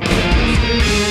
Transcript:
Música